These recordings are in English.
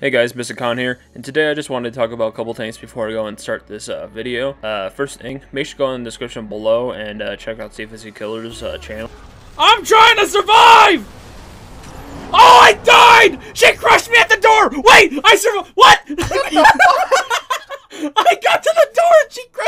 Hey guys, MysticKon here, and today I just wanted to talk about a couple things before I go and start this uh, video. Uh, first thing, make sure to go in the description below and uh, check out Steven Z Killer's uh, channel. I'm trying to survive! Oh, I died! She crushed me at the door! Wait, I survived! What? I got to the door and she crushed!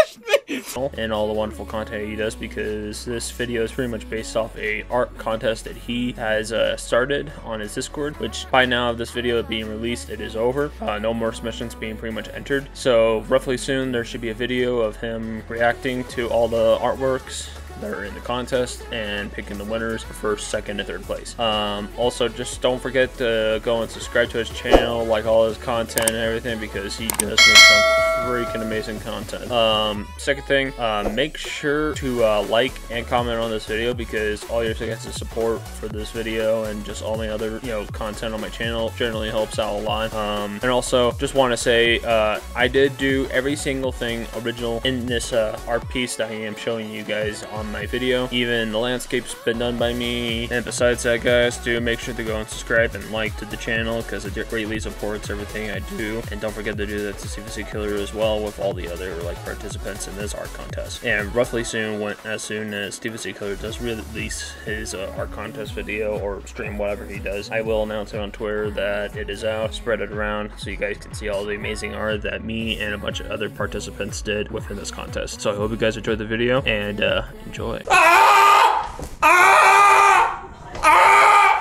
And all the wonderful content he does because this video is pretty much based off a art contest that he has uh, started on his Discord, which by now of this video being released, it is over. Uh, no more submissions being pretty much entered. So roughly soon there should be a video of him reacting to all the artworks that are in the contest and picking the winners for first, second, and third place. Um, also, just don't forget to go and subscribe to his channel, like all his content and everything because he does make some freaking amazing content. Um, second thing, uh, make sure to uh, like and comment on this video because all your guys' support for this video and just all my other you know content on my channel generally helps out a lot. Um, and also, just want to say uh, I did do every single thing original in this uh, art piece that I am showing you guys on my video. Even the landscape's been done by me. And besides that, guys, do make sure to go and subscribe and like to the channel because it greatly supports everything I do. And don't forget to do that to Steven Z Killer as well with all the other like participants in this art contest. And roughly soon, when as soon as Steven Z Killer does release his uh, art contest video or stream, whatever he does, I will announce it on Twitter that it is out, spread it around so you guys can see all the amazing art that me and a bunch of other participants did within this contest. So I hope you guys enjoyed the video and uh, enjoy enjoy. Ah! Ah! Ah!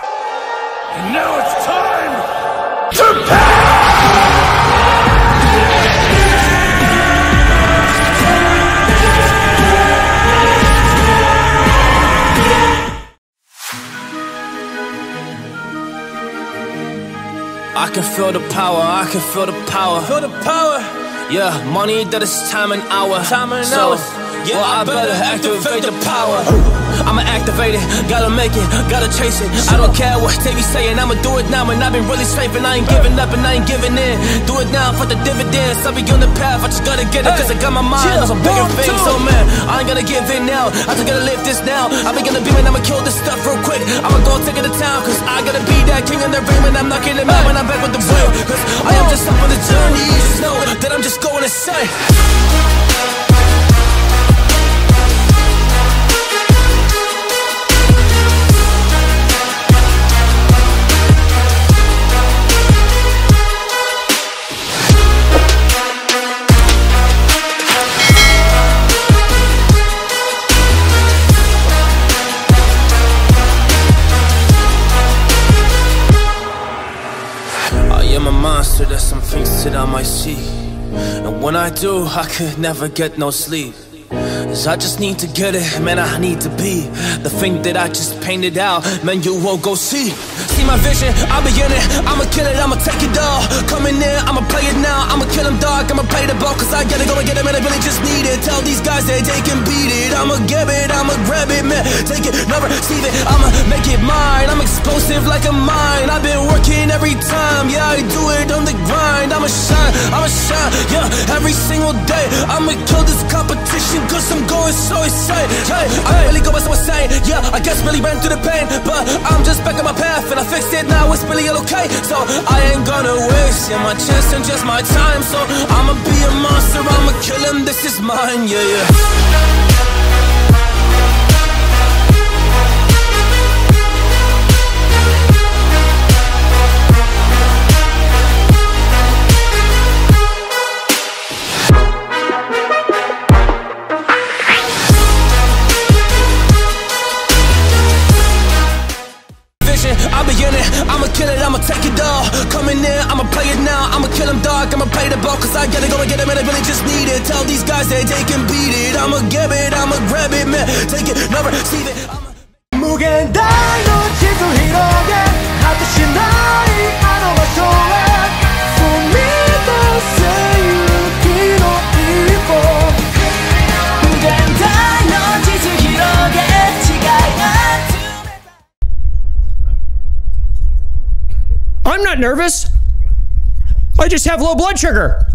And now it's time to pass! I can feel the power, I can feel the power. Feel the power. Yeah, money that is time and hour. Time and so, hours. Yeah, well, I better activate the power. I'ma activate it, gotta make it, gotta chase it. I don't care what they be saying, I'ma do it now. And I've been really slaving, I ain't giving up and I ain't giving in. Do it now for the dividends. I'll be on the path, I just gotta get it, cause I got my mind on some bigger things. So, man, I ain't gonna give in now. I just gotta live this now. I be gonna be man, I'ma kill this stuff real quick. I'ma go take it to town, cause I gotta be that king in the ring. And I'm knocking him out when I'm back with the real. Cause I am just up on the journey, you just know that I'm just going to insane. Monster, there's some things that I might see. And when I do, I could never get no sleep. Cause I just need to get it, man, I need to be The thing that I just painted out, man, you won't go see. See my vision, I'll be in it, I'ma kill it, I'ma take it all. Coming in, play it now, I'ma kill them dog, I'ma play the ball Cause I gotta go and get it, man, I really just need it. Tell these guys that they can beat it. I'ma give it, I'ma grab it, man. Take it, never receive it, I'ma make it mine. I'm explosive like a mine, I've been working every time. Yeah, I do it on the grind, I'ma shine, I'ma shine. Yeah, every single day, I'ma kill this competition Cause I'm I'm going so insane. Hey, I really go by so insane Yeah, I guess really ran through the pain. But I'm just back on my path And I fixed it. Now, it's really okay. So I ain't gonna waste yeah, my chance and just my time So I'ma be a monster, I'ma kill him This is mine, yeah, yeah I gotta go and get it, man, I really just need it Tell these guys that they can beat it I'ma get it, I'ma grab it, man Take it, never receive it 무限大の地図広げ果てしないあの場所 nervous? I just have low blood sugar